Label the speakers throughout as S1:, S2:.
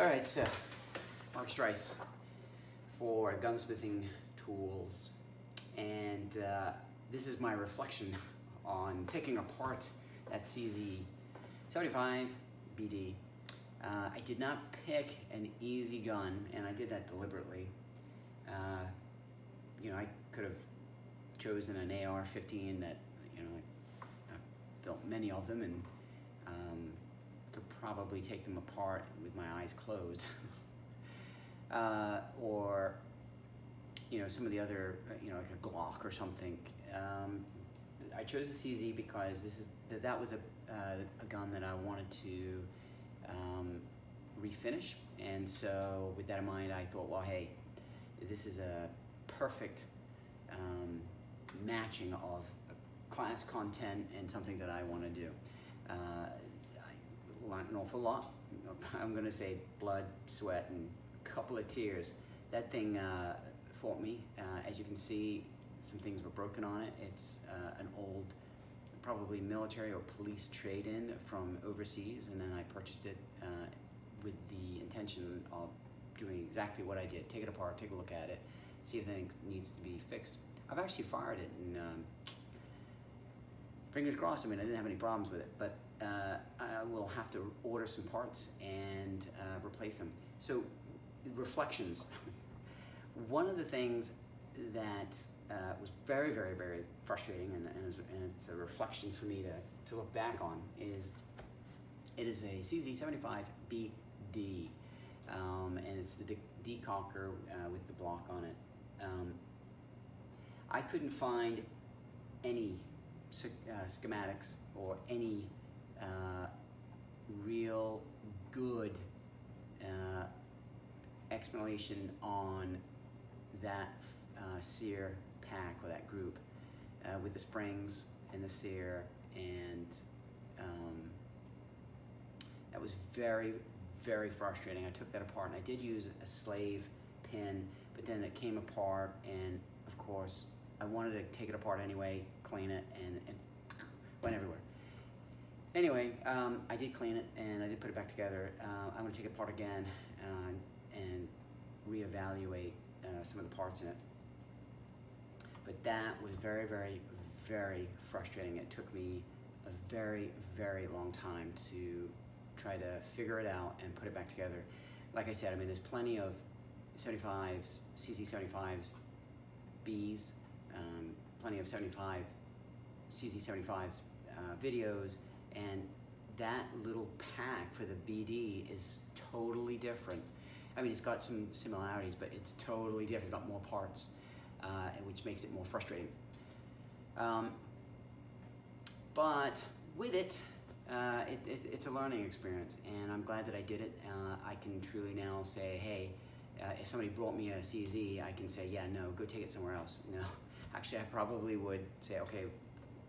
S1: All right, so Mark Strice for gunsmithing tools. And uh, this is my reflection on taking apart that CZ75 BD. Uh, I did not pick an easy gun, and I did that deliberately. Uh, you know, I could have chosen an AR-15 that, you know, I've built many of them, and um, to probably take them apart with my eyes closed. uh, or, you know, some of the other, uh, you know, like a Glock or something. Um, I chose the CZ because this is that, that was a, uh, a gun that I wanted to um, refinish. And so with that in mind, I thought, well, hey, this is a perfect um, matching of class content and something that I want to do. Uh, an awful lot. I'm gonna say blood, sweat, and a couple of tears. That thing uh, fought me. Uh, as you can see, some things were broken on it. It's uh, an old, probably military or police trade-in from overseas, and then I purchased it uh, with the intention of doing exactly what I did. Take it apart, take a look at it, see if anything needs to be fixed. I've actually fired it, and um, fingers crossed, I mean, I didn't have any problems with it, but uh, I will have to order some parts and uh, replace them. So, reflections. One of the things that uh, was very, very, very frustrating, and, and, it's a reflection for me to, to look back on, is it is a CZ75BD, um, and it's the decocker uh, with the block on it. Um, I couldn't find any schematics or any uh, real good uh, explanation on that uh, sear pack or that group uh, with the springs and the sear and um, that was very very frustrating. I took that apart and I did use a slave pin but then it came apart and of course I wanted to take it apart anyway clean it and, and went everywhere Anyway, um, I did clean it and I did put it back together. Uh, I'm gonna take it apart again uh, and reevaluate uh, some of the parts in it. But that was very, very, very frustrating. It took me a very, very long time to try to figure it out and put it back together. Like I said, I mean, there's plenty of 75s, CZ75s, Bs, um, plenty of 75, CZ75s uh, videos, and that little pack for the BD is totally different. I mean, it's got some similarities, but it's totally different. It's got more parts, uh, which makes it more frustrating. Um, but with it, uh, it, it, it's a learning experience, and I'm glad that I did it. Uh, I can truly now say, hey, uh, if somebody brought me a CZ, I can say, yeah, no, go take it somewhere else. No, actually, I probably would say, okay,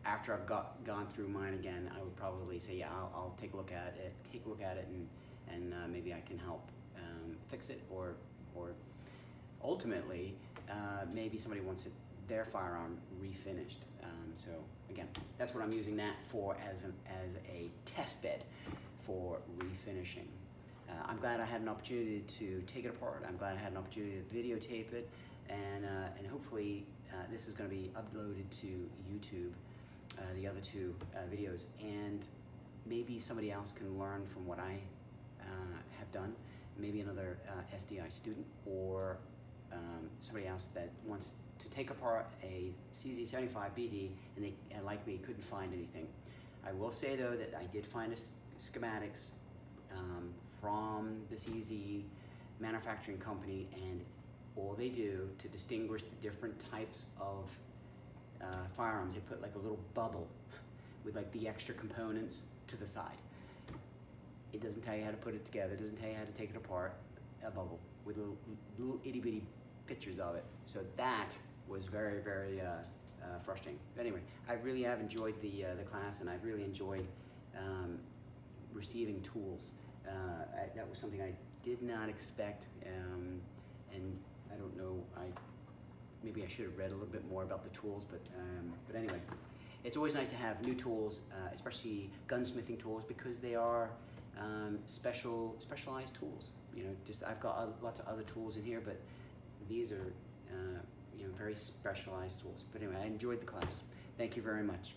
S1: after I've got gone through mine again, I would probably say, yeah, I'll, I'll take a look at it, take a look at it, and and uh, maybe I can help um, fix it, or or ultimately, uh, maybe somebody wants it, their firearm refinished. Um, so again, that's what I'm using that for as an, as a test bed for refinishing. Uh, I'm glad I had an opportunity to take it apart. I'm glad I had an opportunity to videotape it, and uh, and hopefully uh, this is going to be uploaded to YouTube uh, the other two uh, videos and maybe somebody else can learn from what I uh, have done maybe another SDI student or um, somebody else that wants to take apart a CZ75BD and they, and like me, couldn't find anything. I will say though that I did find schematics um, from the CZ manufacturing company and all they do to distinguish the different types of uh, firearms, they put like a little bubble with like the extra components to the side. It doesn't tell you how to put it together, it doesn't tell you how to take it apart, a bubble with little, little itty bitty pictures of it. So that was very, very uh, uh, frustrating. But anyway, I really have enjoyed the, uh, the class and I've really enjoyed um, receiving tools. Uh, I, that was something I did not expect um, and I don't know, I maybe I should have read a little bit more about the tools, but, um, but anyway. It's always nice to have new tools, uh, especially gunsmithing tools, because they are um, special, specialized tools. you know, just I've got oth- lots of other tools in here, but these are, uh, you know, very specialized tools. But anyway, I enjoyed the class. Thank you very much.